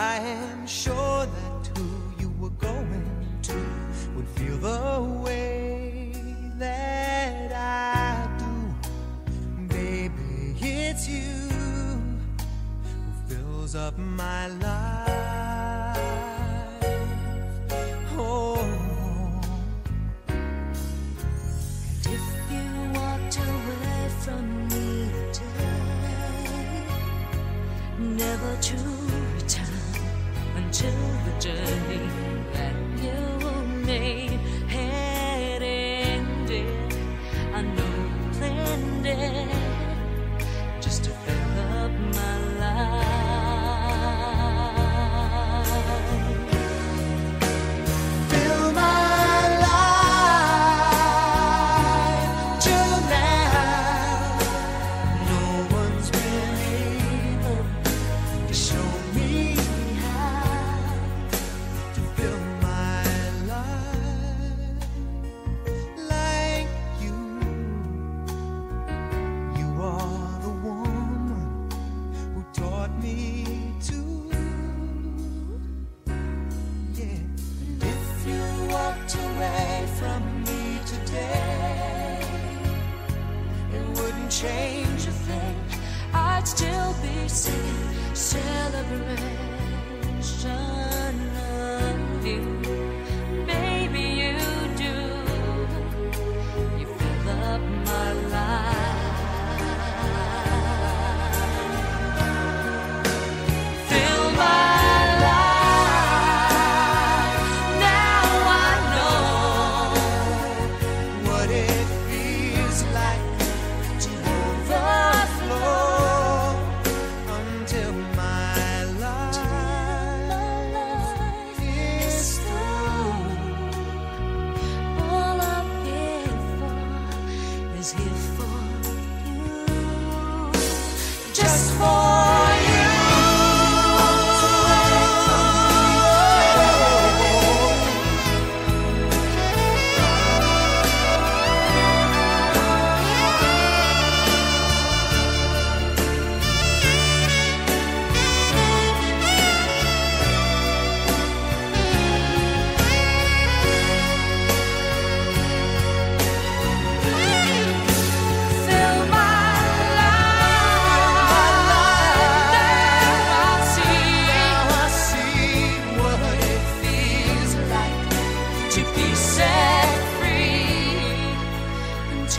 I am sure that who you were going to would feel the way that I do. Baby, it's you who fills up my life. to return until the journey that you will make. change a thing, I'd still be singing celebration of you.